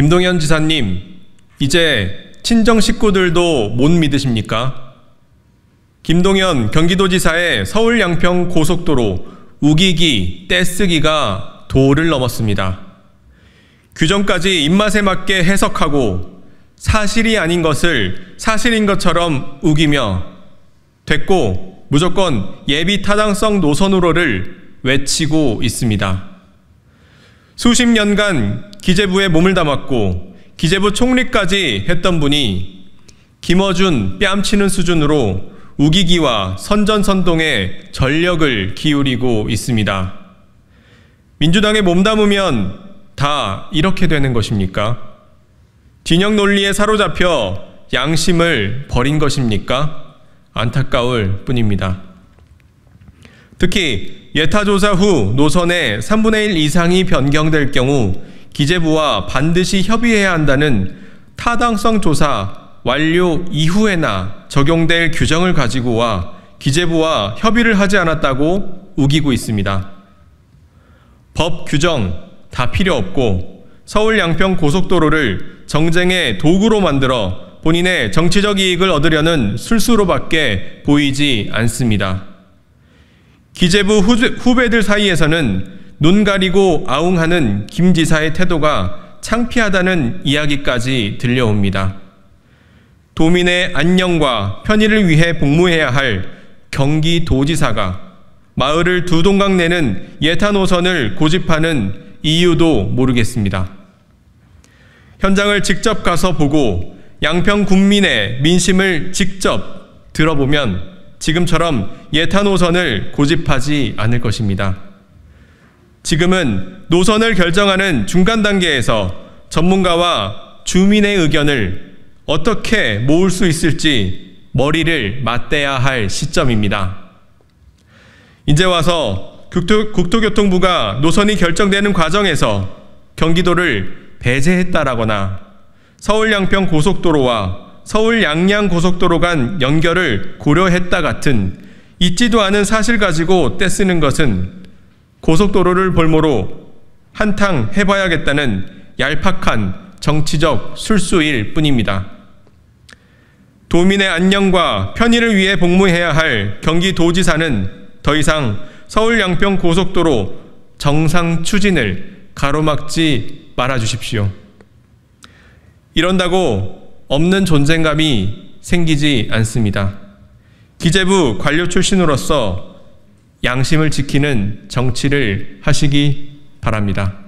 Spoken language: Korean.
김동현 지사님, 이제 친정 식구들도 못 믿으십니까? 김동현 경기도지사의 서울 양평 고속도로 우기기, 떼쓰기가 도를 넘었습니다. 규정까지 입맛에 맞게 해석하고 사실이 아닌 것을 사실인 것처럼 우기며 됐고 무조건 예비 타당성 노선으로를 외치고 있습니다. 수십 년간 기재부에 몸을 담았고 기재부 총리까지 했던 분이 김어준 뺨치는 수준으로 우기기와 선전선동에 전력을 기울이고 있습니다. 민주당에 몸담으면 다 이렇게 되는 것입니까? 진영 논리에 사로잡혀 양심을 버린 것입니까? 안타까울 뿐입니다. 특히 예타조사 후 노선의 3분의 1 이상이 변경될 경우 기재부와 반드시 협의해야 한다는 타당성 조사 완료 이후에나 적용될 규정을 가지고와 기재부와 협의를 하지 않았다고 우기고 있습니다. 법 규정 다 필요 없고 서울 양평 고속도로를 정쟁의 도구로 만들어 본인의 정치적 이익을 얻으려는 술수로밖에 보이지 않습니다. 기재부 후배들 사이에서는 눈 가리고 아웅하는 김 지사의 태도가 창피하다는 이야기까지 들려옵니다. 도민의 안녕과 편의를 위해 복무해야 할 경기도지사가 마을을 두 동강 내는 예타 노선을 고집하는 이유도 모르겠습니다. 현장을 직접 가서 보고 양평 군민의 민심을 직접 들어보면 지금처럼 예타 노선을 고집하지 않을 것입니다. 지금은 노선을 결정하는 중간 단계에서 전문가와 주민의 의견을 어떻게 모을 수 있을지 머리를 맞대야 할 시점입니다. 이제 와서 국토, 국토교통부가 노선이 결정되는 과정에서 경기도를 배제했다라거나 서울 양평 고속도로와 서울 양양 고속도로 간 연결을 고려했다 같은 있지도 않은 사실 가지고 떼쓰는 것은 고속도로를 볼모로 한탕 해봐야겠다는 얄팍한 정치적 술수일 뿐입니다. 도민의 안녕과 편의를 위해 복무해야 할 경기도지사는 더 이상 서울 양평 고속도로 정상 추진을 가로막지 말아 주십시오. 이런다고 없는 존재감이 생기지 않습니다. 기재부 관료 출신으로서 양심을 지키는 정치를 하시기 바랍니다.